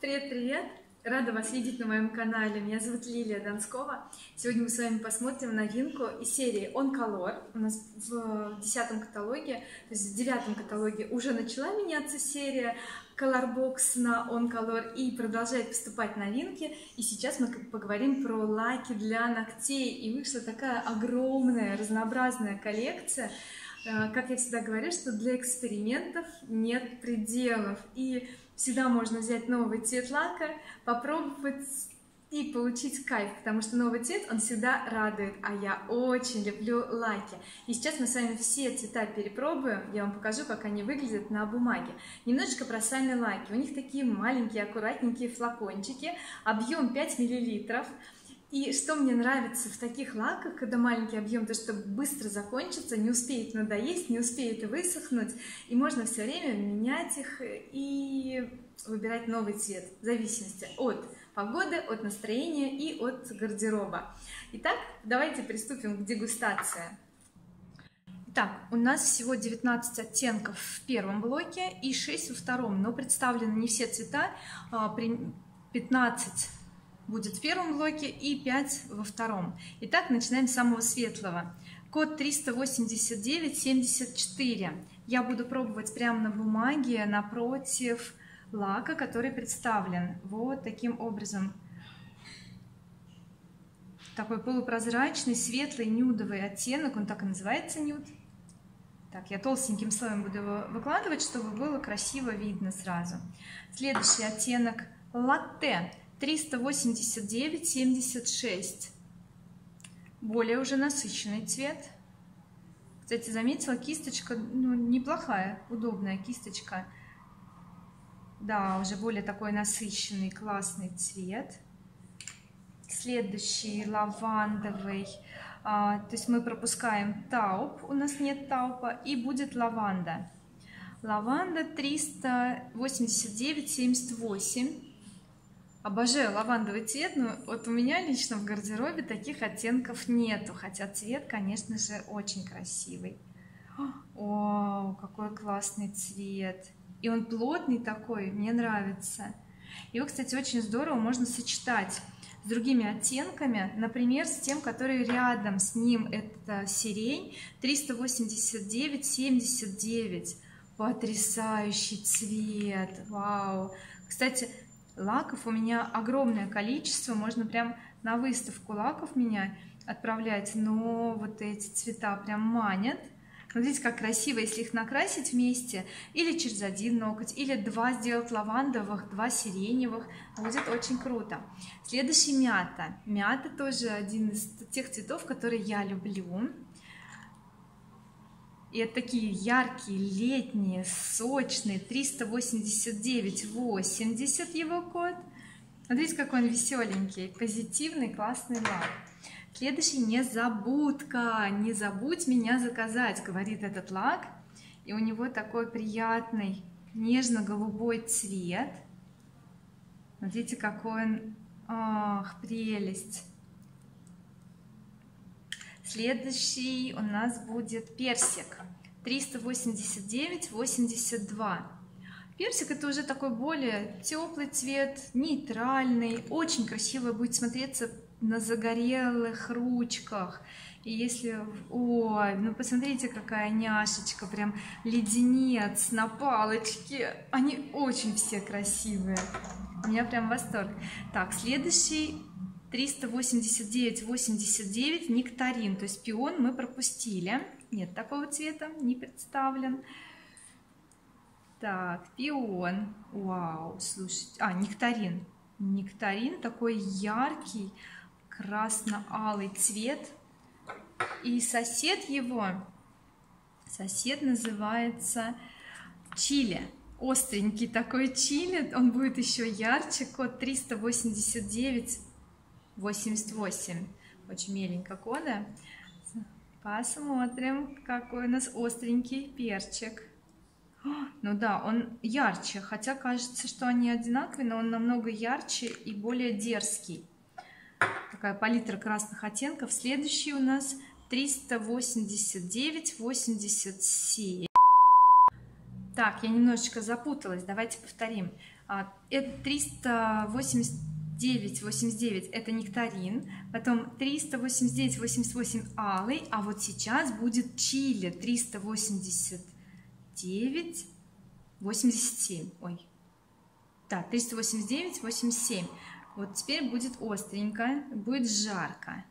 Привет, привет! Рада вас видеть на моем канале. Меня зовут Лилия Донскова. Сегодня мы с вами посмотрим новинку из серии Color. У нас в десятом каталоге, то есть в девятом каталоге уже начала меняться серия Colorbox на Color и продолжает поступать новинки. И сейчас мы поговорим про лаки для ногтей. И вышла такая огромная, разнообразная коллекция. Э, как я всегда говорю, что для экспериментов нет пределов. И всегда можно взять новый цвет лака, попробовать и получить кайф, потому что новый цвет, он всегда радует, а я очень люблю лаки. И сейчас мы с вами все цвета перепробуем, я вам покажу, как они выглядят на бумаге. Немножечко про сами лаки. У них такие маленькие, аккуратненькие флакончики, объем 5 миллилитров. И что мне нравится в таких лаках, когда маленький объем, то что быстро закончится, не успеет надоесть, не успеет высохнуть, и можно все время менять их и выбирать новый цвет, в зависимости от погоды, от настроения и от гардероба. Итак, давайте приступим к дегустации. Итак, у нас всего 19 оттенков в первом блоке и 6 во втором, но представлены не все цвета, 15 а, будет в первом блоке и 5 во втором. Итак, начинаем с самого светлого. Код 38974. Я буду пробовать прямо на бумаге напротив лака, который представлен вот таким образом. Такой полупрозрачный, светлый, нюдовый оттенок, он так и называется нюд. Так, я толстеньким слоем буду его выкладывать, чтобы было красиво видно сразу. Следующий оттенок латте 389,76. Более уже насыщенный цвет. Кстати, заметила, кисточка ну, неплохая, удобная кисточка. Да, уже более такой насыщенный, классный цвет. Следующий лавандовый. А, то есть мы пропускаем тауп, у нас нет таупа, и будет лаванда. Лаванда 389,78 обожаю лавандовый цвет но вот у меня лично в гардеробе таких оттенков нету хотя цвет конечно же очень красивый. О какой классный цвет. И он плотный такой мне нравится. Его кстати очень здорово можно сочетать с другими оттенками например с тем который рядом с ним. Это сирень 389 79 потрясающий цвет. Вау. Кстати лаков. У меня огромное количество. Можно прям на выставку лаков меня отправлять но вот эти цвета прям манят. Смотрите как красиво если их накрасить вместе или через один ноготь или два сделать лавандовых два сиреневых будет очень круто. Следующий мята. Мята тоже один из тех цветов которые я люблю и это такие яркие летние сочные 389 80 его код смотрите какой он веселенький позитивный классный лак следующий незабудка не забудь меня заказать говорит этот лак. И у него такой приятный нежно-голубой цвет. Смотрите какой он ах прелесть следующий у нас будет персик. 389 82 персик это уже такой более теплый цвет нейтральный. Очень красиво будет смотреться на загорелых ручках. И если ой ну посмотрите какая няшечка прям леденец на палочке. Они очень все красивые. У меня прям восторг. Так следующий 389 89 нектарин. То есть пион мы пропустили. Нет такого цвета не представлен. Так пион. Вау слушайте. А нектарин. Нектарин такой яркий красно-алый цвет. И сосед его сосед называется чили. Остренький такой чили. Он будет еще ярче. Код 389 88. Очень меленько кода. Посмотрим, какой у нас остренький перчик. О, ну да, он ярче, хотя кажется, что они одинаковые, но он намного ярче и более дерзкий. Такая палитра красных оттенков. Следующий у нас 389-87. Так, я немножечко запуталась, давайте повторим. А, это 380 989 это нектарин, потом 389, 88 алый, а вот сейчас будет чили 389, 87, ой, да, 389, 87. Вот теперь будет остренько, будет жарко.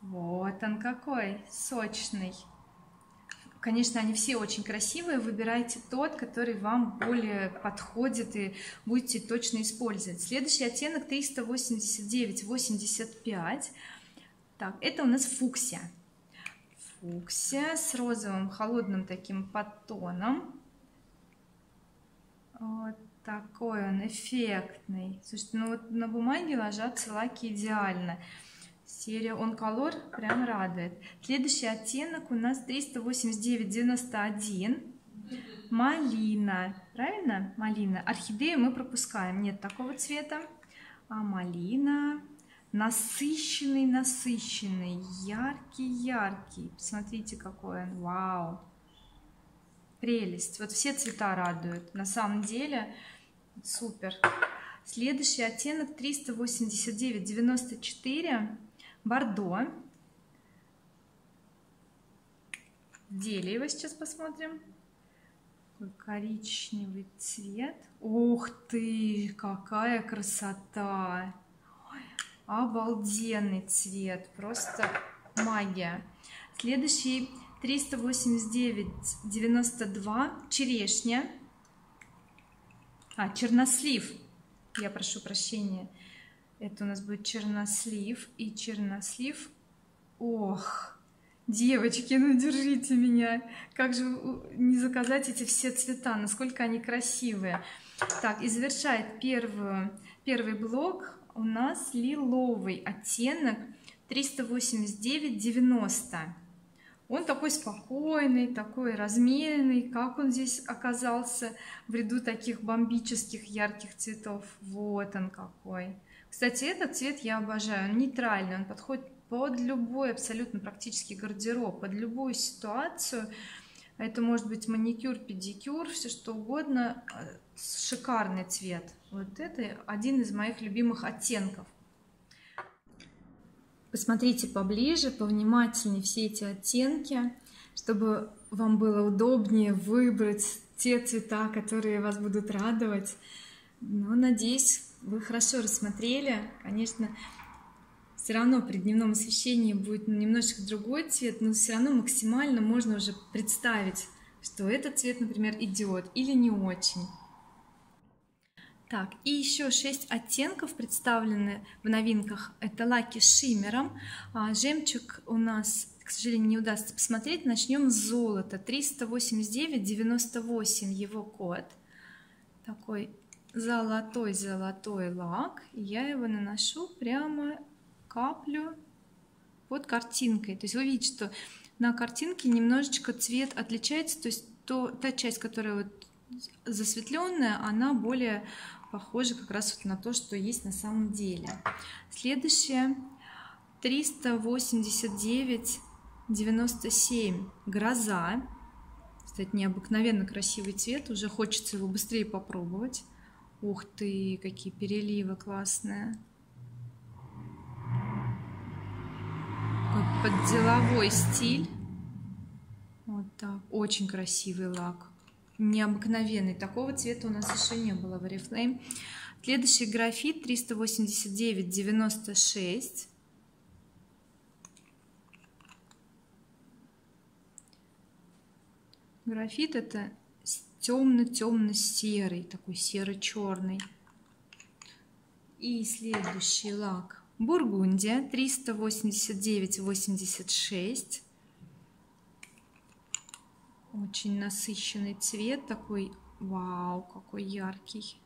Вот он какой, сочный. Конечно, они все очень красивые. Выбирайте тот, который вам более подходит и будете точно использовать. Следующий оттенок 389-85. Так, это у нас фуксия. Фуксия с розовым холодным таким подтоном. Вот такой он эффектный. Слушайте, ну вот на бумаге ложатся лаки идеально. Серия On Color прям радует. Следующий оттенок у нас 389,91. Малина. Правильно? Малина. Орхидею мы пропускаем. Нет такого цвета. А малина. Насыщенный, насыщенный. Яркий, яркий. Посмотрите, какой он. Вау. Прелесть. Вот все цвета радуют. На самом деле супер. Следующий оттенок 389,94 бордо. Деле его сейчас посмотрим. Коричневый цвет. Ух ты, какая красота! Ой, обалденный цвет, просто магия. Следующий 389,92 черешня. А, чернослив. Я прошу прощения. Это у нас будет чернослив и чернослив. Ох, девочки, ну держите меня. Как же не заказать эти все цвета, насколько они красивые. Так, и завершает первую, первый блок у нас лиловый оттенок 389,90. Он такой спокойный, такой размеренный. Как он здесь оказался в ряду таких бомбических ярких цветов? Вот он какой. Кстати, этот цвет я обожаю, он нейтральный, он подходит под любой абсолютно практически гардероб, под любую ситуацию. Это может быть маникюр, педикюр, все что угодно. Шикарный цвет. Вот это один из моих любимых оттенков. Посмотрите поближе, повнимательнее все эти оттенки, чтобы вам было удобнее выбрать те цвета, которые вас будут радовать. Но надеюсь, вы хорошо рассмотрели. Конечно, все равно при дневном освещении будет немножечко другой цвет, но все равно максимально можно уже представить, что этот цвет, например, идет или не очень. Так, и еще 6 оттенков представлены в новинках. Это лаки с шиммером. А, жемчуг у нас, к сожалению, не удастся посмотреть. Начнем с золота. 389,98 его код. Такой золотой-золотой лак. Я его наношу прямо каплю под картинкой. То есть вы видите, что на картинке немножечко цвет отличается. То есть то, та часть, которая вот засветленная, она более похожа как раз вот на то, что есть на самом деле. Следующее 389,97 гроза. Кстати, необыкновенно красивый цвет, уже хочется его быстрее попробовать. Ух ты, какие переливы классные. Под деловой стиль. Вот так. Очень красивый лак. Необыкновенный. Такого цвета у нас еще не было в Oriflame. Следующий графит 389,96. Графит это темно-темно-серый, такой серо-черный. И следующий лак Бургундия 389,86. Очень насыщенный цвет такой. Вау, какой яркий.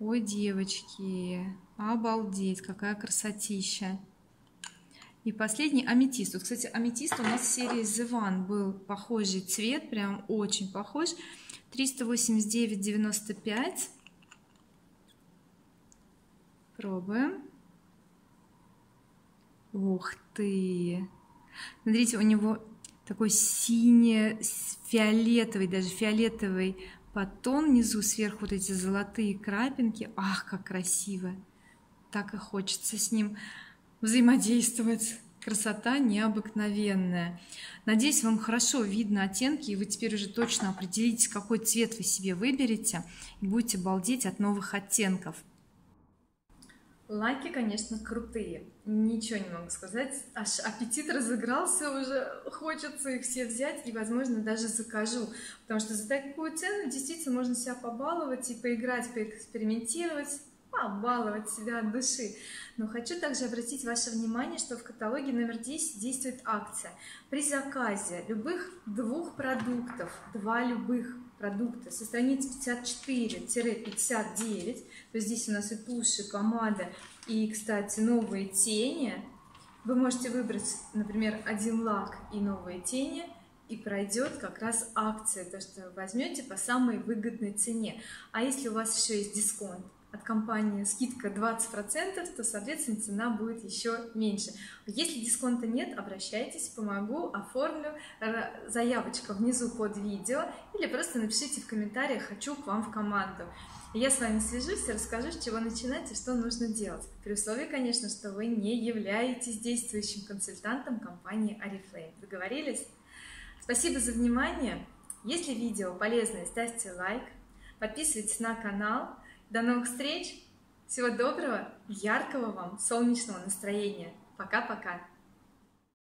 Ой, девочки, обалдеть, какая красотища. И последний аметист. Вот, кстати, аметист у нас в серии The One был похожий цвет, прям очень похож. 389,95. Пробуем. Ух ты! Смотрите, у него такой сине-фиолетовый, даже фиолетовый потон внизу, сверху вот эти золотые крапинки. Ах, как красиво! Так и хочется с ним взаимодействовать. Красота необыкновенная. Надеюсь, вам хорошо видно оттенки, и вы теперь уже точно определитесь, какой цвет вы себе выберете, и будете балдеть от новых оттенков. Лаки, конечно, крутые. Ничего не могу сказать. Аж аппетит разыгрался, уже хочется их все взять и, возможно, даже закажу. Потому что за такую цену действительно можно себя побаловать и поиграть, поэкспериментировать, побаловать себя от души. Но хочу также обратить ваше внимание, что в каталоге номер 10 действует акция. При заказе любых двух продуктов, два любых продукта со страниц 54-59, то здесь у нас и тушь, и помада, и, кстати, новые тени. Вы можете выбрать, например, один лак и новые тени, и пройдет как раз акция, то что возьмете по самой выгодной цене. А если у вас еще есть дисконт, от компании скидка 20%, то, соответственно, цена будет еще меньше. Если дисконта нет, обращайтесь, помогу, оформлю. Заявочка внизу под видео или просто напишите в комментариях «Хочу к вам в команду». Я с вами свяжусь и расскажу, с чего начинать и что нужно делать. При условии, конечно, что вы не являетесь действующим консультантом компании Oriflame. Договорились? Спасибо за внимание. Если видео полезное, ставьте лайк, подписывайтесь на канал, до новых встреч! Всего доброго, яркого вам солнечного настроения. Пока-пока!